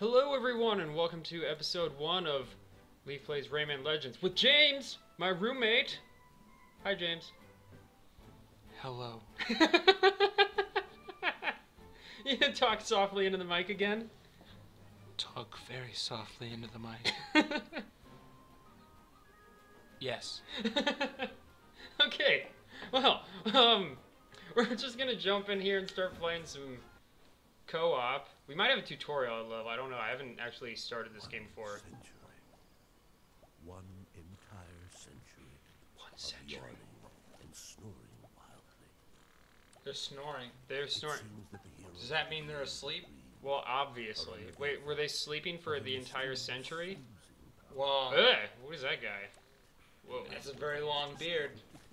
Hello, everyone, and welcome to episode one of Leaf Plays Rayman Legends with James, my roommate. Hi, James. Hello. you talk softly into the mic again? Talk very softly into the mic. yes. okay. Well, um, we're just gonna jump in here and start playing some co-op. We might have a tutorial level. I don't know. I haven't actually started this game before. Century. One entire century One of yawning and snoring wildly. They're snoring. They're snoring. that the Does that mean they're asleep? Well, obviously. Wait, were they sleeping for the entire century? Well, Ugh, what is that guy? Whoa, that's a very long beard.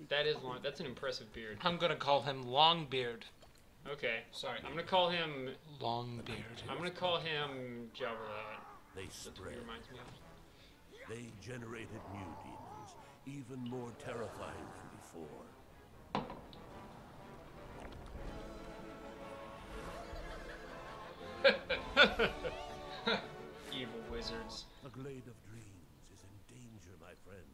that is long. That's an impressive beard. I'm gonna call him Longbeard. Okay, Sorry. I'm gonna call him. Longbeard. I'm gonna call him Jabberlot. They That's spread. he reminds me of. They generated new demons, even more terrifying than before. Evil wizards. A glade of dreams is in danger, my friend.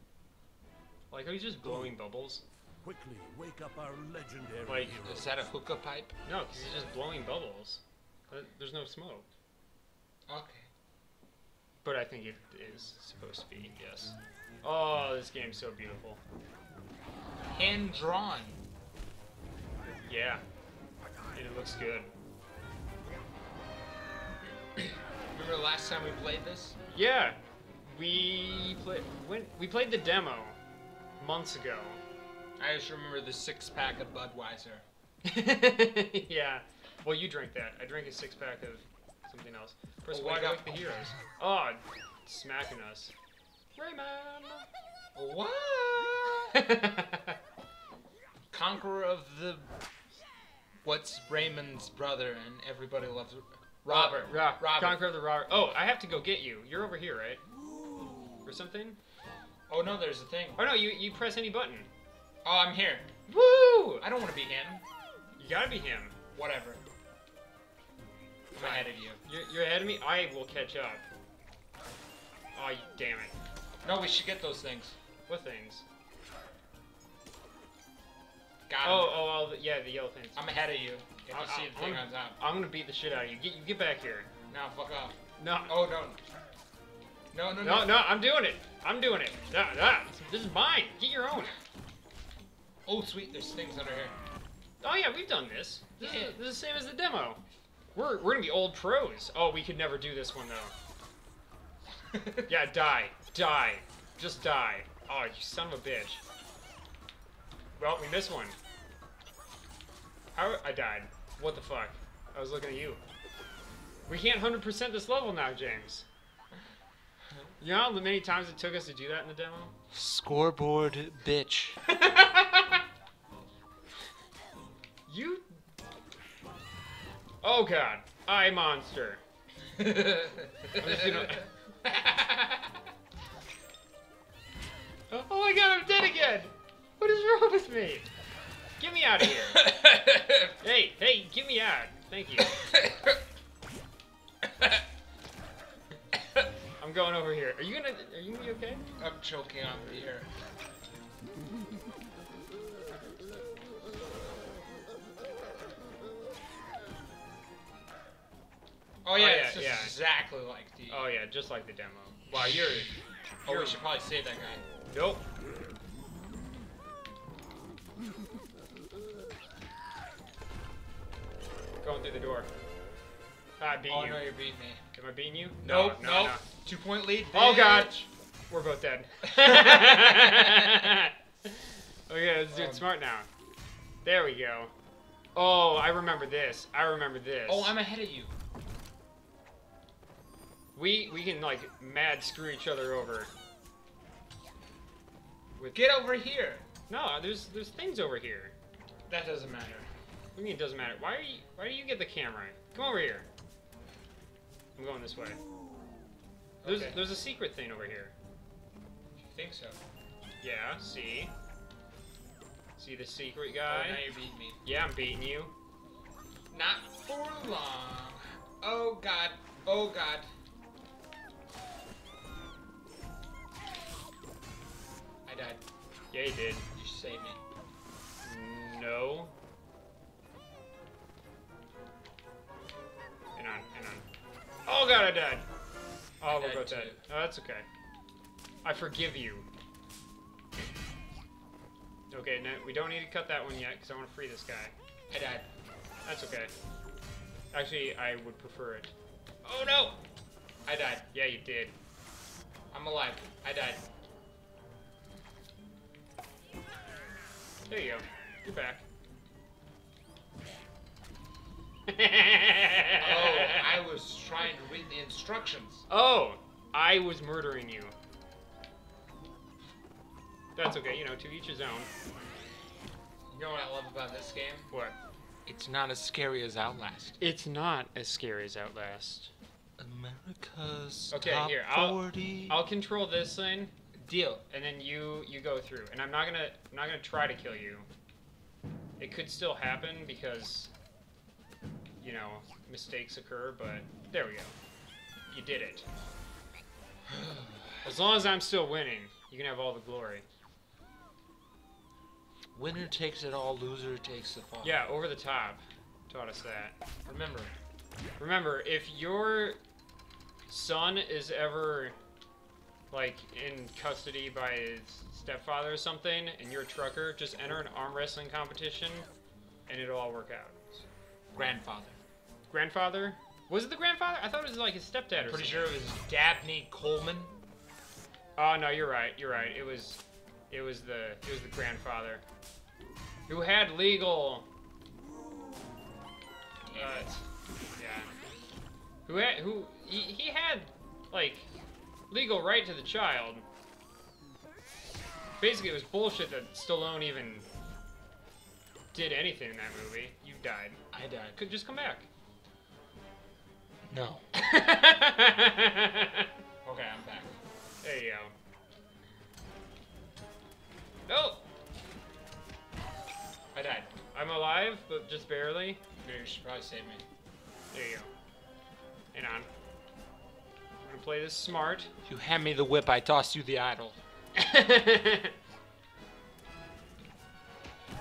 Like are he's just blowing bubbles. Quickly, wake up our legendary Like, heroes. Is that a hookah pipe? No, because he's just blowing bubbles. There's no smoke. Okay. But I think it is supposed to be, yes. Oh, this game's so beautiful. Hand drawn. Yeah. And it looks good. Remember the last time we played this? Yeah. We played when we played the demo months ago. I just remember the six pack of Budweiser. yeah. Well, you drink that. I drink a six pack of something else. Press Oh, Y wake to up. the heroes. Oh, smacking us. Rayman. What? Conqueror of the. What's Raymond's brother and everybody loves Robert. Rob, Robert. Conqueror of the Robert. Oh, I have to go get you. You're over here, right? Or something? Oh no, there's a thing. Oh no, you you press any button. Oh, I'm here. Woo! I don't want to be him. You gotta be him. Whatever. I'm ahead of you. You're, you're ahead of me. I will catch up. Oh, you, damn it! No, we should get those things. What things? Got. Oh, oh, oh, the- yeah, the yellow things. I'm ahead of you. If you I- see I- the thing I'm- on top. I'm gonna beat the shit out of you. Get you get back here. No, fuck off. No, Oh no. No, no, no, no. no, I'm doing it. I'm doing it. No, no, this is mine. Get your own. Oh sweet, there's things under here. Oh yeah, we've done this. This, Yeah. is, this is the same as the demo. We're we're gonna be old pros. Oh, we could never do this one though. Yeah, die, die, just die. Oh, you son of a bitch. Well, we missed one. How I died? What the fuck? I was looking at you. We can't 100% this level now, James. You know how many times it took us to do that in the demo? Scoreboard bitch. You. Oh god, I monster. I'm just gonna. Oh my god, I'm dead again! What is wrong with me? Get me out of here! hey, hey, get me out! Thank you. I'm going over here. Are you gonna? Are you gonna be okay? I'm choking on beer. Oh yeah, yeah, it's just yeah. exactly like the. Oh yeah, just like the demo. Wow, you're. Oh, you're we should probably save that guy. Nope. Going through the door. I beat Oh you. no, you're beating me. Am I beating you? Nope, no, no, nope. Two point lead. Oh, God. We're both dead. okay, let's do it Um, smart now. There we go. Oh, I remember this. I remember this. Oh, I'm ahead of you. We we can like mad screw each other over. With Get over here. no, there's there's things over here. That doesn't matter. What do you mean it doesn't matter? Why are you why do you get the camera? Come over here. I'm going this way. There's Okay. there's a secret thing over here. You think so? Yeah, see? See the secret Oh, guy? now you're beating me. Yeah, I'm beating you. Not for long. Oh god. Oh god. Yeah, you did. You saved me. No. Hang on, hang on. Oh god, I died. Oh, we're died both dead. Oh, that's okay. I forgive you. Okay, no, we don't need to cut that one yet, because I want to free this guy. I died. That's okay. Actually, I would prefer it. Oh no! I died. Yeah, you did. I'm alive. I died. There you go. You're back. Oh, I was trying to read the instructions. Oh, I was murdering you. That's okay, you know, to each his own. You know what I love about this game? What? It's not as scary as Outlast. It's not as scary as Outlast. America's Okay, top here, I'll- 40. I'll control this thing, Deal. and then you you go through. And I'm not gonna I'm not gonna try to kill you. It could still happen because you know mistakes occur, but there we go. You did it. As long as I'm still winning, you can have all the glory. Winner takes it all, loser takes the fall. Yeah, over the top taught us that. Remember, Remember, if your son is ever like in custody by his stepfather or something, and you're a trucker, just enter an arm wrestling competition, and it'll all work out. grandfather. Grandfather? Was it the grandfather? I thought it was like his stepdad or Pretty something. sure it was Dabney Coleman. Oh no, you're right. You're right. It was, it was the, it was the grandfather, who had legal. Uh, yeah. Who had who he, he had like legal right to the child. Basically, it was bullshit that Stallone even did anything in that movie. You died. I died. Could just come back. No. Okay, I'm back. There you go. No, I died. I'm alive, but just barely. You should probably save me. There you go. Hang on. Gonna play this smart. You hand me the whip, I toss you the idol.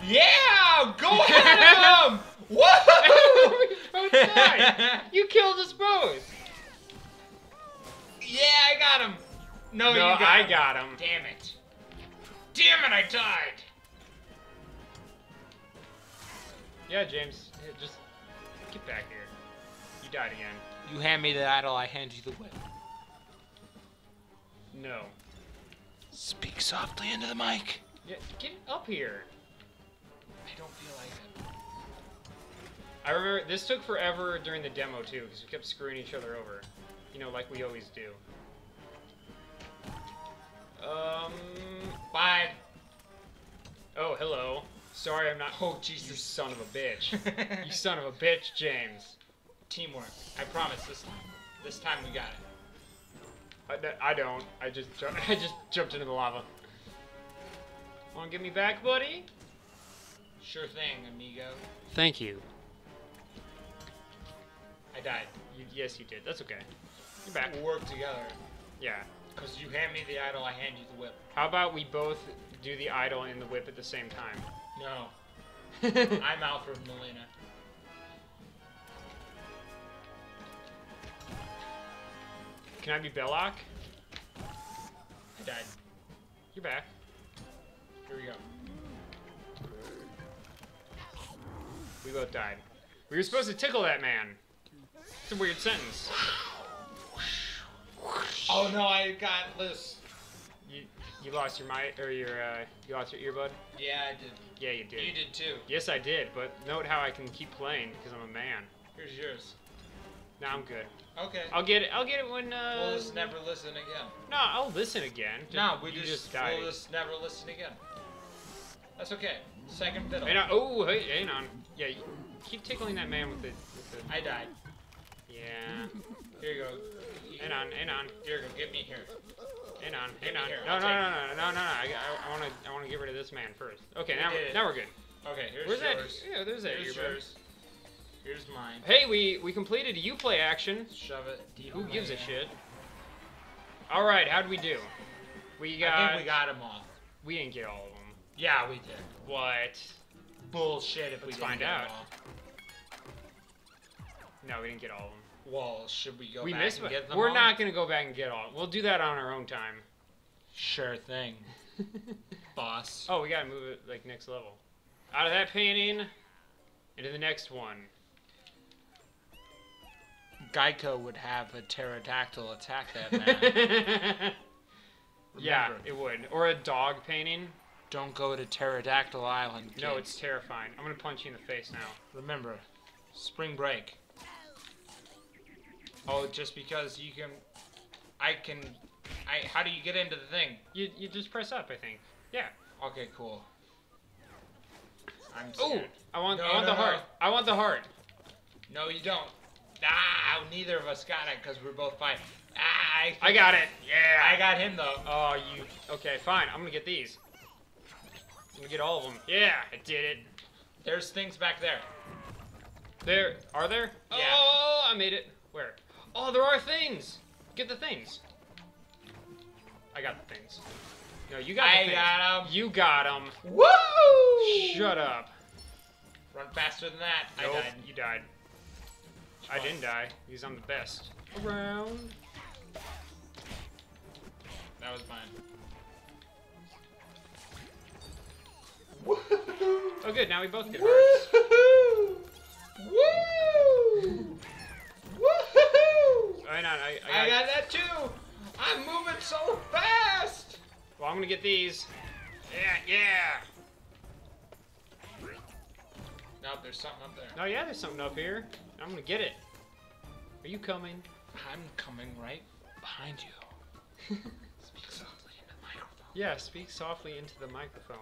Yeah! Go ahead of him! Whoa! We both died. You killed us both. yeah, I got him. No, No, you got I him. got him. Damn it. Damn it, I died. Yeah, James, just get back here. You died again. You hand me the idol, I hand you the whip. No. Speak softly into the mic. Yeah, get up here. I don't feel like it. I remember this took forever during the demo too, because we kept screwing each other over. You know, like we always do. Um. Five. Oh, hello. Sorry, I'm not. Oh, You Jesus. son of a bitch. you son of a bitch, James. Teamwork. I promise this time. This time we got it. I, d- I don't. I just I just jumped into the lava. Want to get me back, buddy? Sure thing, amigo. Thank you. I died. you. Yes, you did. That's okay. You're back. We'll work together. Yeah. Because you hand me the idol, I hand you the whip. How about we both do the idol and the whip at the same time? No. I'm Alfred Molina. Can I be Belloc? I died. You're back. Here we go. We both died. We were supposed to tickle that man. It's a weird sentence. Oh no, I got this. You you lost your mic or your uh, you lost your earbud? Yeah, I did. Yeah, you did. You did too. Yes, I did. But note how I can keep playing because I'm a man. Here's yours. Now I'm good. Okay. I'll get it. I'll get it when. Uh, we'll just never listen again. No, I'll listen again. No, we you just, died. we'll just never listen again. That's okay. Second fiddle. Hang on. Oh, hey, hang on. Yeah, keep tickling that man with the. With the I died. yeah. Here you go. Hang on. Hang on. Here you go. Get me here. Hang on. Hang on. here, No, I'll no, no, no, no, no, no. I, I, want to. I want to get rid of this man first. Okay, now, We we're, now we're good. Okay, here's Where's that? Yeah, there's that Here's earbud. yours. Here's mine. Hey, we we completed a UPlay action. Shove it deep. Who gives a shit? All right, how'd we do? We got. I think we got him off. we didn't get all of them. Yeah, we did. What? Bullshit if we Let's didn't find out. No, we didn't get all of them. Well, should we go we back missed, and get them We're all? not gonna go back and get all. We'll do that on our own time. Sure thing, boss. oh, we gotta move it like next level. Out of that painting, into the next one. Geico would have a pterodactyl attack that man. yeah, it would. Or a dog painting. Don't go to Pterodactyl Island. No, it's terrifying. I'm gonna punch you in the face now. Remember, spring break. Oh, just because you can, I can, I. How do you get into the thing? You you just press up, I think. Yeah. Okay, cool. I'm Oh, scared. I want No, I want no, the heart. I want the heart. No, you don't. Ah, neither of us got it because we're both fine. Ah, I, I got it. Yeah. I got him though. Oh, you. Okay, fine. I'm gonna get these. I'm gonna get all of them. Yeah, I did it. There's things back there. There are there? Yeah. Oh, I made it. Where? Oh, there are things. Get the things. I got the things. No, you got the I things. got him. You got them. Woo! Shut up. Run faster than that. Nope, I died. you died. I didn't die because I'm the best. Around. That was mine. Oh, good. Now we both get hearts. Woo! Woo! Woohoo! I. I, I, I got, got that too. I'm moving so fast. Well, I'm gonna get these. Yeah, yeah. Nope, there's something up there. Oh yeah, there's something up here. I'm gonna get it. Are you coming? I'm coming right behind you. Speak softly into the microphone. Yeah, speak softly into the microphone.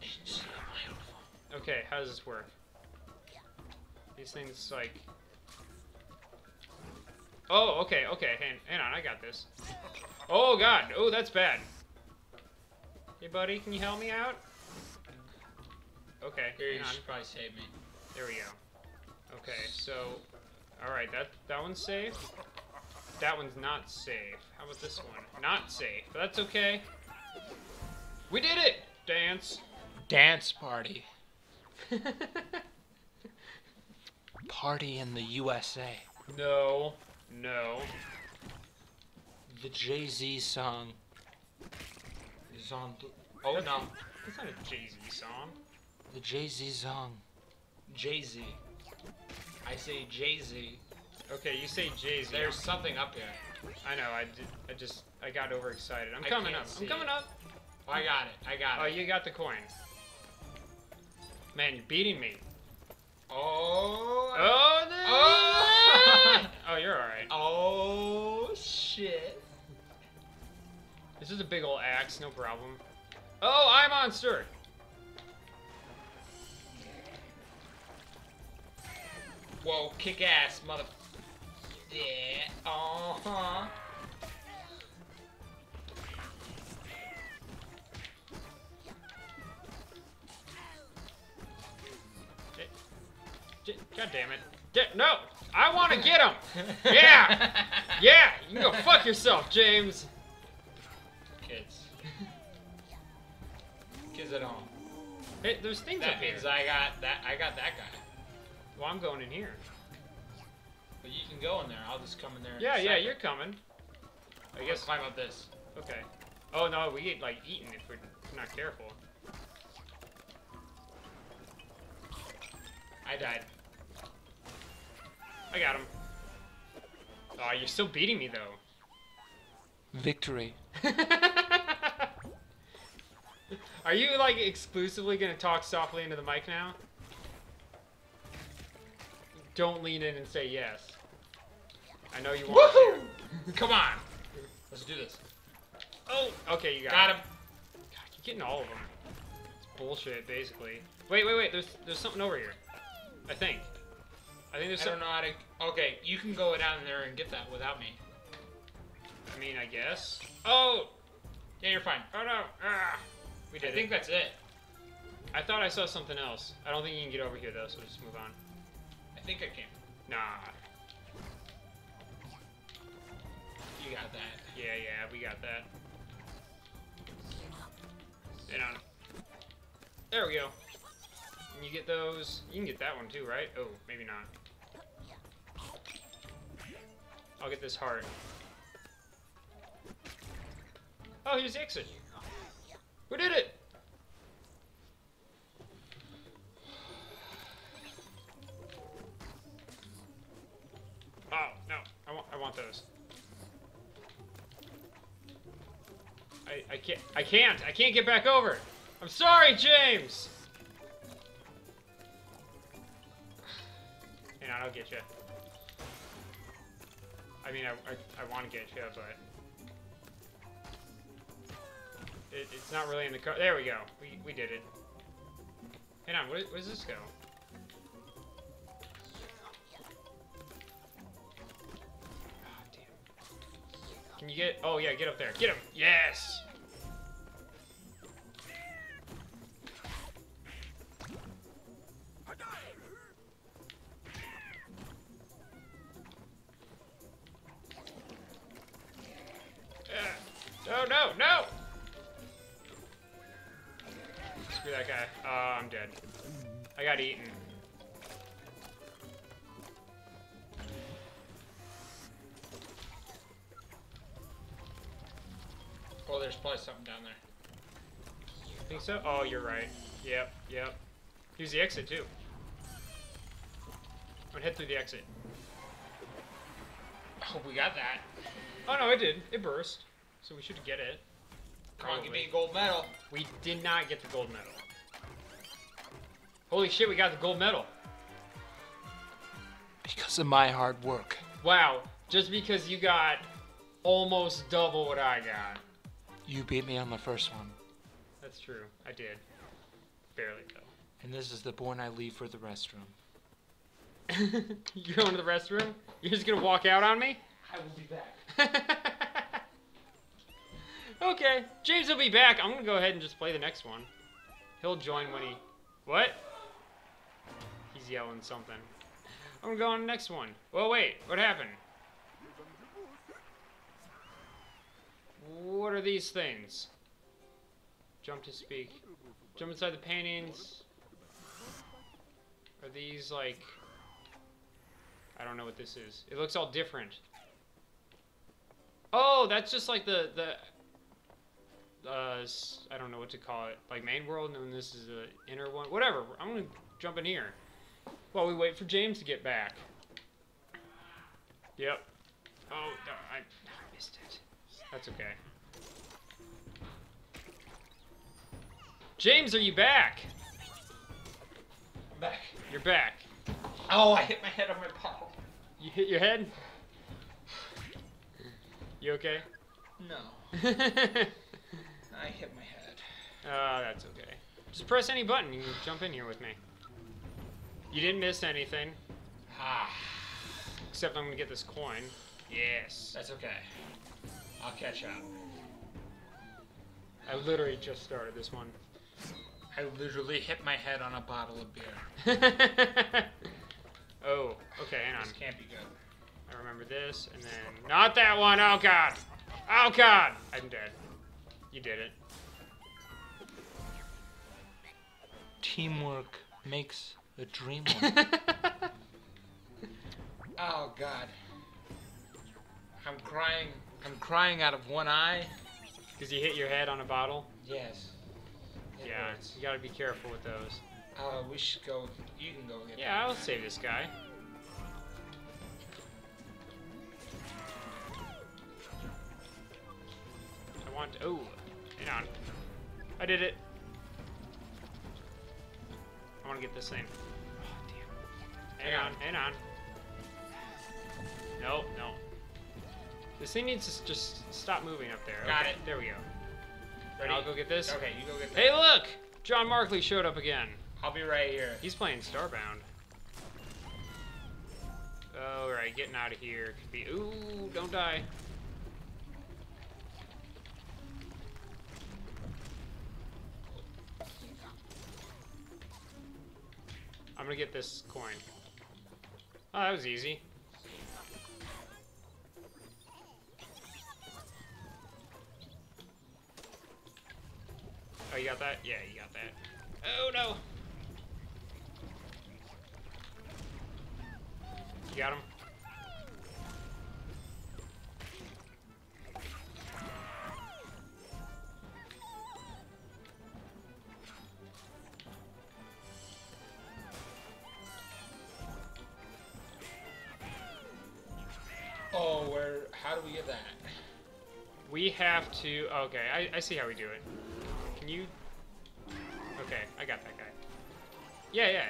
Into the microphone. Okay, how does this work? These things like. Oh, okay, okay. Hang, hang on, I got this. Oh God! Oh, that's bad. Hey, buddy, can you help me out? Okay, Here, you should probably save me. There we go. Okay, so, all right, that that one's safe. That one's not safe. How about this one? Not safe, but that's okay. We did it! Dance. Dance party. Party in the USA. no, no. The Jay Z song is on. th- oh no, That's not a Jay Z song. the Jay Z song. Jay Z. I say Jay Z. Okay, you say Jay Z. There's something up here. I know. I did. I just. I got overexcited. I'm I coming up. I'm coming up. Oh, I got it. I got oh, it. Oh, you got the coin. Man, you're beating me. Oh. Oh, no. Oh. oh, you're all right. Oh shit. This is a big old axe, no problem. Oh, I monster! Whoa, kick ass, mother. Yeah. Uh huh. God damn it. Di- no! I want to get him! Yeah! Yeah! You can go fuck yourself, James! Kids. Kids at home. Hey, there's things up That here. means I got that. I got that guy. Well, I'm going in here. But you can go in there. I'll just come in there. Yeah, yeah, you're coming. I guess climb up this. Okay. Oh no, we get like eaten if we're not careful. I died. I got him. Oh, you're still beating me though. Victory. Are you like exclusively gonna talk softly into the mic now? Don't lean in and say yes. I know you want Woohoo! Come on. Let's do this. Oh, okay, you got, Got him. God, you're getting all of them. It's bullshit, basically. Wait, wait, wait. There's there's something over here. I think. I think there's I some. don't know how to. Okay, you can go down there and get that without me. I mean, I guess. Oh, Yeah, you're fine. oh no. Ah, we did I did think that's it. I thought I saw something else. I don't think you can get over here though, so just move on. I think I can. Nah. You got that. Yeah, yeah, we got that. Hang on. There we go. And you get those. You can get that one too, right? Oh, maybe not. I'll get this heart. Oh, here's the exit. Who did it? Want, I those. I, I can't, I can't, I can't get back over. I'm sorry, James! On, I'll get you. I mean, I, I, I want to get you, but... It, it's not really in the car. There we go. We, we did it. Hang on, where, where does this go? Can you get... Oh, yeah, get up there. Get him! Yes! Uh, no, no, no! Screw that guy. Oh, I'm dead. I got eaten. Oh, there's probably something down there. I think so? Oh, you're right. Yep, yep. Here's the exit, too. I'm gonna head through the exit. Oh, we got that. Oh, no, it did. It burst. So we should get it. Come on, give me a gold medal. We did not get the gold medal. Holy shit, we got the gold medal. Because of my hard work. Wow, just because you got almost double what I got. You beat me on the first one. That's true. I did. Barely, though. And this is the point I leave for the restroom. You're going to the restroom? You're just gonna walk out on me? I will be back. okay, James will be back. I'm gonna go ahead and just play the next one. He'll join when he. What? He's yelling something. I'm gonna go on the next one. Well, wait. What happened? What are these things? Jump to speak. Jump inside the paintings. Are these like. I don't know what this is. It looks all different. Oh, that's just like the the uh I don't know what to call it. Like main world and this is the inner one. Whatever. I'm going to jump in here. While we wait for James to get back. Yep. Oh, I, I missed it. That's okay. James, are you back? I'm back. You're back. Oh, I hit my head on my bottle. You hit your head? You okay? No, I hit my head. Oh, that's okay. Just press any button. You can jump in here with me. You didn't miss anything, Ah, except I'm gonna get this coin. Yes. that's okay. I'll catch up. I literally just started this one. I literally hit my head on a bottle of beer. oh, okay, hang on. This can't be good. I remember this, and then not that one. Oh god. Oh god. I'm dead. You did it. Teamwork makes the dream work. Oh God. I'm crying. I'm crying out of one eye. Because you hit your head on a bottle. Yes. It Yeah, hurts. you gotta be careful with those. Uh, we should go. You can go get. Yeah, I'll save this guy. I want. Oh, hang on. I did it. I want to get this thing. Oh, damn. Hang Hang on, on. hang on. No, no. This thing needs to just stop moving up there. Got Okay, it. There we go. Ready? I'll go get this. Okay, you go get. that. Hey, look! John Markley showed up again. I'll be right here. He's playing Starbound. Alright, getting out of here. Could be. Ooh, don't die. I'm gonna get this coin. Oh, that was easy. Oh, you got that? Yeah, you got that. Oh no. You got him? Oh, where? How do we get that? We have to. Okay, I, I see how we do it. Can you? Okay, I got that guy. Yeah, yeah.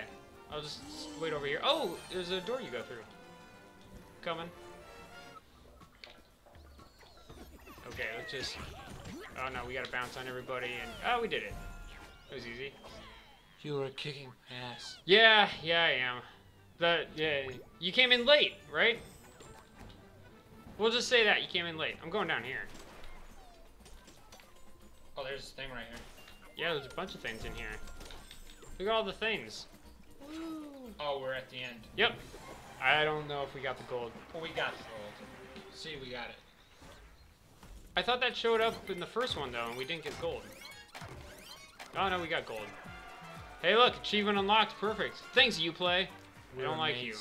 I'll just wait over here. Oh, there's a door you go through. Coming. Okay, let's just. Oh no, we gotta bounce on everybody and. Oh, we did it. It was easy. You were kicking ass. Yeah, yeah, I am. The yeah, you came in late, right? We'll just say that you came in late. I'm going down here. Oh, there's this thing right here. Yeah, there's a bunch of things in here. Look at all the things. Oh, we're at the end. Yep. I don't know if we got the gold. Well, we got the gold. See, we got it. I thought that showed up in the first one though, and we didn't get gold. Oh no, we got gold. Hey, look, achievement unlocked. Perfect. Thanks, Uplay. We We're don't like you.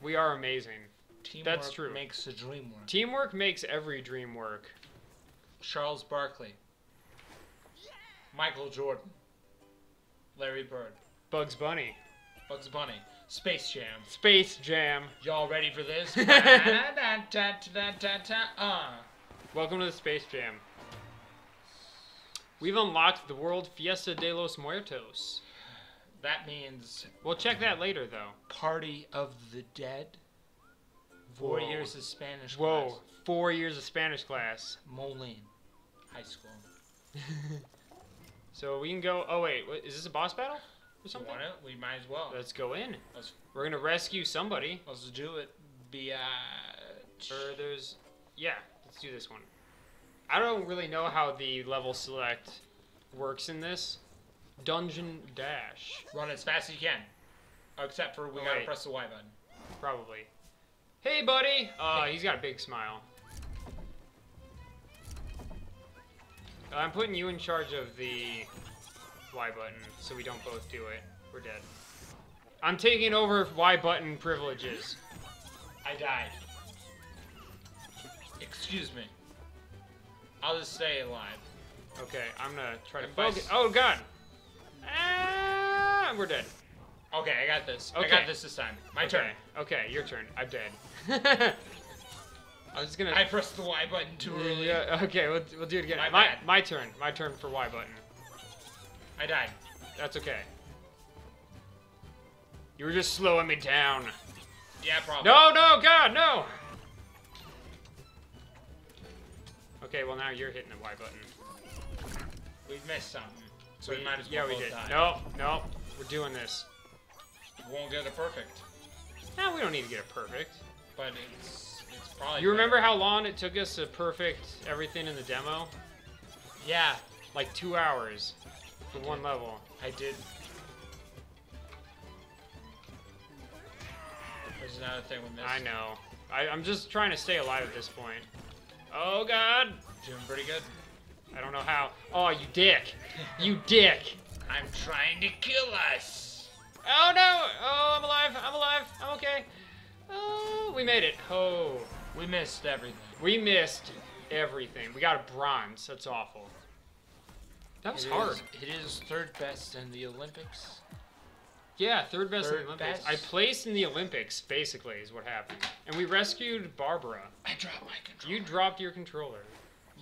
We are amazing. Teamwork That's true. makes the dream work. Teamwork makes every dream work. Charles Barkley. Michael Jordan. Larry Bird. Bugs Bunny. Bugs Bunny. Space Jam. Space Jam. Y'all ready for this? uh. Welcome to the Space Jam. We've unlocked the World Fiesta de los Muertos. That means We'll check that later though. Party of the Dead. Four Whoa. years of Spanish Whoa, class. four years of Spanish class. Moline. High school. So we can go. Oh wait, what, is this a boss battle or something? We might as well. Let's go in. Let's, We're gonna rescue somebody. let's do it. Biatch. Or there's, yeah, let's do this one. I don't really know how the level select works in this. Dungeon dash, Run as fast as you can. Except for we Oh, gotta wait. press the Y button. probably. Hey, buddy. Uh, he's got a big smile. I'm putting you in charge of the Y button, so we don't both do it. We're dead. I'm taking over Y button privileges. I died. Excuse me. I'll just stay alive. Okay, I'm gonna try to I focus. Oh God! Ah, we're dead. Okay, I got this. I Okay. got this this time. My okay. turn. Okay, your turn. I'm dead. I was gonna. I pressed the Y button too early. Yeah, okay, we'll, we'll do it again. My my, my turn. My turn for Y button. I died. That's okay. You were just slowing me down. Yeah, probably. No, no, God, no! Okay, well now you're hitting the Y button. We missed something. So we might as well yeah, we did. die. No, no, we're doing this. We won't get it perfect. No, we don't need to get it perfect. But it's it's probably You remember better. how long it took us to perfect everything in the demo? Yeah, Like two hours for one level. I did. There's another thing we missed. I know. I, I'm just trying to stay alive at this point. Oh God! Doing pretty good. I don't know how. Oh, you dick! You dick! I'm trying to kill us. Oh no! Oh, I'm alive! I'm alive! I'm okay. Oh, we made it. Oh, We missed everything. we missed everything. We got a bronze. That's awful. That was It hard. is- it is third best in the Olympics. Yeah, third best in the Olympics. best. I placed in the Olympics, basically, is what happened. And we rescued Barbara. I dropped my controller. You dropped your controller.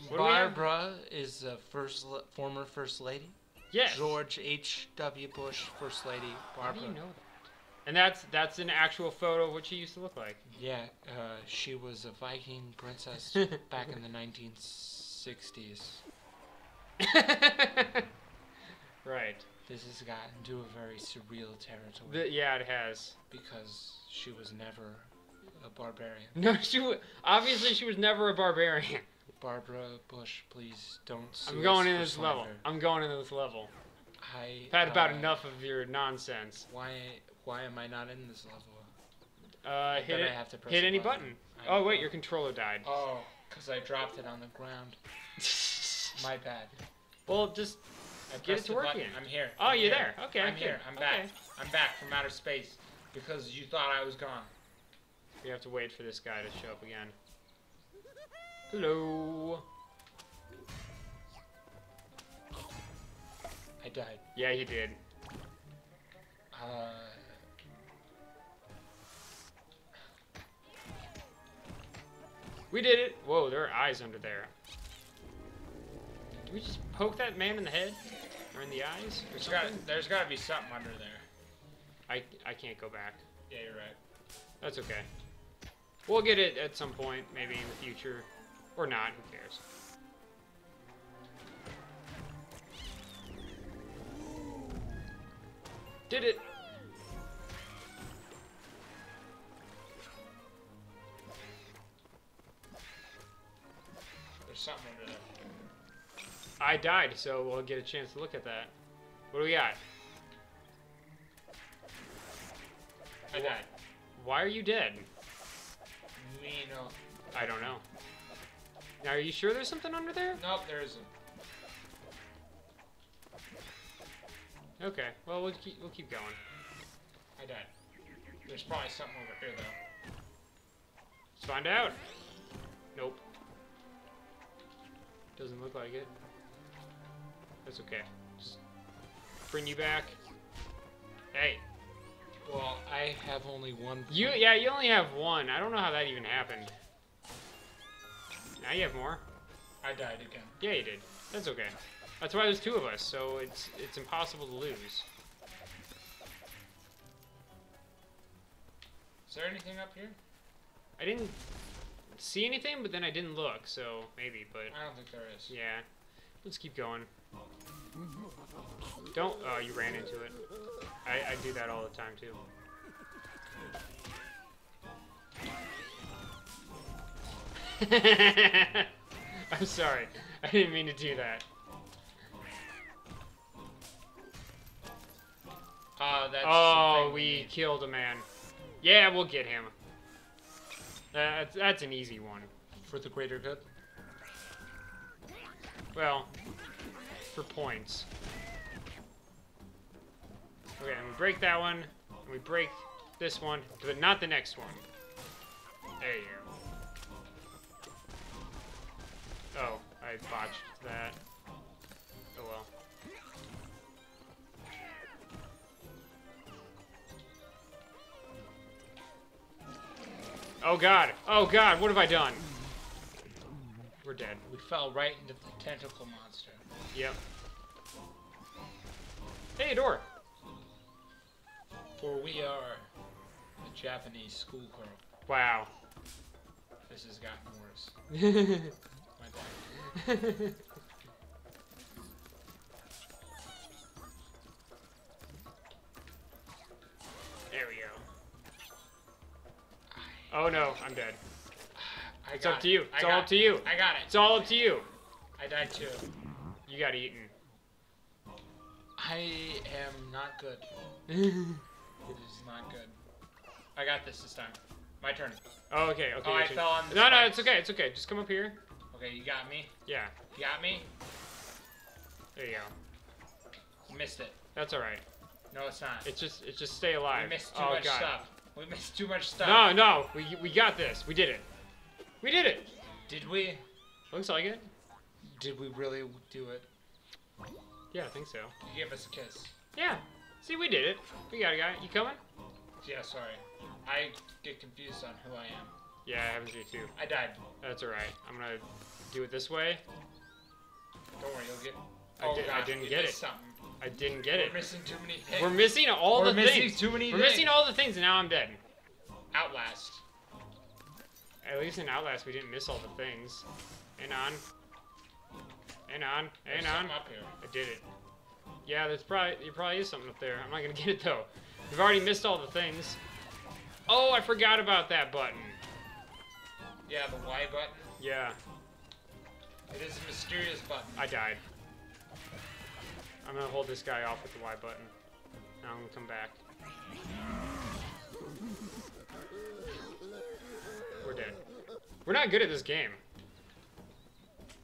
What do we have? Barbara is a first former first lady. Yes. George H. W. Bush, first lady. Barbara. How do you know that? And that's that's an actual photo of what she used to look like. Yeah, uh, she was a Viking princess back in the 1960s. right. This has gotten to a very surreal territory The- yeah, it has. because she was never a barbarian. No, she wa- obviously she was never a barbarian. Barbara Bush, please don't. I'm going in this level. I'm going into this level. I I've had about uh, enough of your nonsense. Why? Why am I not in this level? Uh, hit it. I have to press Hit any button. button. Oh wait, your controller died. Oh, because I dropped it on the ground. My bad. well, just I Get it to work button. again. I'm here. Oh, I'm you're here. there. Okay, I'm here. I'm back. Okay. I'm back from outer space because you thought I was gone. We have to wait for this guy to show up again. Hello. I died. Yeah, he did. Uh, We did it. Whoa, there are eyes under there. Did we just poke that man in the head? Or in the eyes? Or there's Got, there's gotta be something under there. I, I can't go back. Yeah, you're right. That's okay. We'll get it at some point, maybe in the future. Or not, who cares? Did it! Something there. I died, so we'll get a chance to look at that. What do we got? I died. Why are you dead? I don't know. Now, are you sure there's something under there? Nope, there isn't. Okay, well, we'll keep, we'll keep going. I died. There's probably something over here though. Let's find out. Nope. Doesn't look like it. That's okay. Just bring you back. Hey, Well, I have only one. you yeah, you only have one. I don't know how that even happened. Now you have more. I died again. Yeah, you did. That's okay. That's why there's two of us, so it's it's impossible to lose. Is there anything up here? I didn't see anything, but then I didn't look, so maybe. But I don't think there is. yeah, let's keep going. Don't. Oh, you ran into it. I, I do that all the time too. I'm sorry. I didn't mean to do that. Uh, that's. Oh, we need. killed a man. Yeah, we'll get him. That's, that's an easy one. for the greater good. Well, for points. Okay, and we break that one, and we break this one, but not the next one. There you go. Oh, I botched that. Oh god! Oh god, what have I done? We're dead. We fell right into the tentacle monster. Yep. Hey, door! For we are a Japanese schoolgirl. Wow. This has gotten worse. My bad. Oh no, I'm dead. I It's up to you. It's all up to you. I got it. It's all up to you. I died too. You got eaten. I am not good. It is not good. I got this this time. My turn. Oh, okay, okay. Oh, I turn. fell on the No, no, it's okay, it's okay. Just come up here. Okay, you got me. Yeah, You got me. there you go. You missed it. That's all right. No, it's not. It's just, it's just stay alive. we missed too oh much god. stuff. We missed too much stuff. No, no, we, we got this. We did it. We did it. Did we? Looks like it. Did we really do it? Yeah, I think so. You gave us a kiss. Yeah. See, we did it. We got a guy. You coming? Yeah, sorry. I get confused on who I am. Yeah, it happens to me too. I died. That's all right. I'm gonna do it this way. Don't worry, you'll get. I Oh, did- I God, didn't get it. Something. I didn't get it. We're missing too many things. We're missing all We're the missing things. too many We're things. missing all the things, and now I'm dead. Outlast. At least in Outlast, we didn't miss all the things. Hang on. Hang on. There's Hang on. up here. I did it. Yeah, there's probably there probably is something up there. I'm not gonna get it though. We've already missed all the things. Oh, I forgot about that button. Yeah, the Y button. Yeah, It is a mysterious button. I died. I'm gonna hold this guy off with the Y button. Now I'm gonna come back. We're dead. We're not good at this game.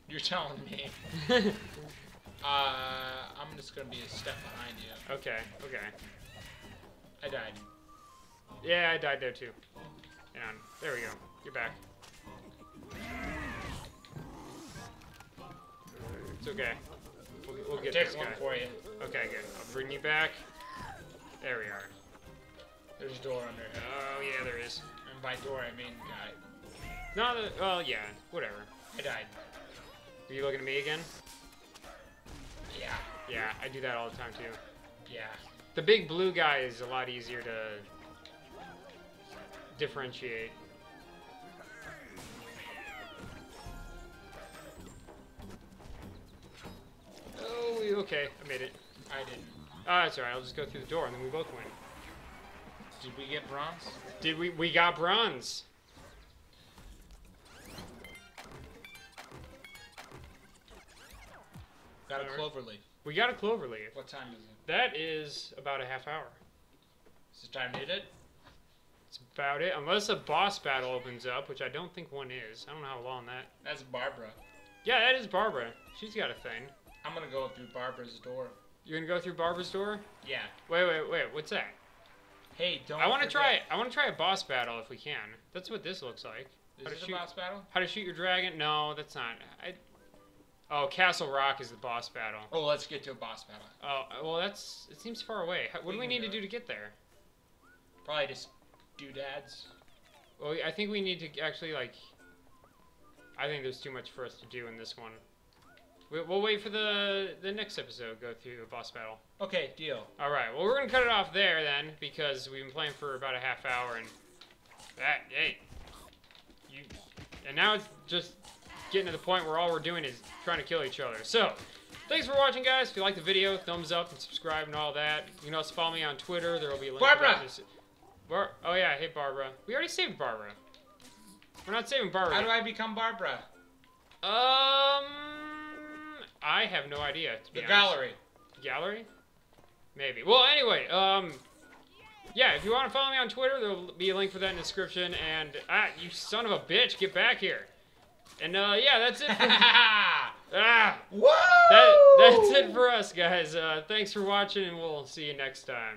You're telling me. Uh, I'm just gonna be a step behind you. Okay, okay. I died. Yeah, I died there too. Hang on. There we go. You're back. It's okay. We'll, get Take this one guy. for you. Okay, good. I'll bring you back. There we are. There's a door under here. Oh, yeah, there is. And by door, I mean guy. No, the, well, yeah, whatever. I died. Are you looking at me again? Yeah. Yeah, I do that all the time too. Yeah. The big blue guy is a lot easier to differentiate. Okay, I made it. I didn't. Ah, that's alright, I'll just go through the door and then we both win. Did we get bronze? Did we? We got bronze. Got a clover leaf. We got a clover leaf. What time is it? That is about a half hour. Is it time to hit it? That's about it. Unless a boss battle opens up, which I don't think one is. I don't know how long that. That's Barbara. Yeah, that is Barbara. She's got a thing. I'm gonna go through Barbara's door. You're gonna go through Barbara's door? Yeah. Wait, wait, wait. What's that? Hey, don't. I want to try. I want to try a boss battle if we can. That's what this looks like. How to Is it shoot- a boss battle? How to shoot your dragon? No, that's not. I. Oh, Castle Rock is the boss battle. Oh, let's get to a boss battle. Oh, well, that's. It seems far away. How, what do We we can need to do do to get there? Probably just doodads. Well, I think we need to actually like. I think there's too much for us to do in this one. We- We'll wait for the the next episode. Go through a boss battle. Okay, deal. All right. Well, we're gonna cut it off there then because we've been playing for about a half hour and that hey, you and now it's just getting to the point where all we're doing is trying to kill each other. So, thanks for watching, guys. If you like the video, thumbs up and subscribe and all that. You can also follow me on Twitter. There will be a link. Barbara! Bar- oh yeah, hey Barbara. We already saved Barbara. We're not saving Barbara. How do I become Barbara? Um, I have no idea. To be The honest. gallery. Gallery? Maybe. Well, anyway, um, yeah, if you want to follow me on Twitter, there'll be a link for that in the description. And, ah, you son of a bitch, get back here. And, uh, yeah, that's it. Ah, Whoa! that, that's it for us, guys. Uh, thanks for watching, and we'll see you next time.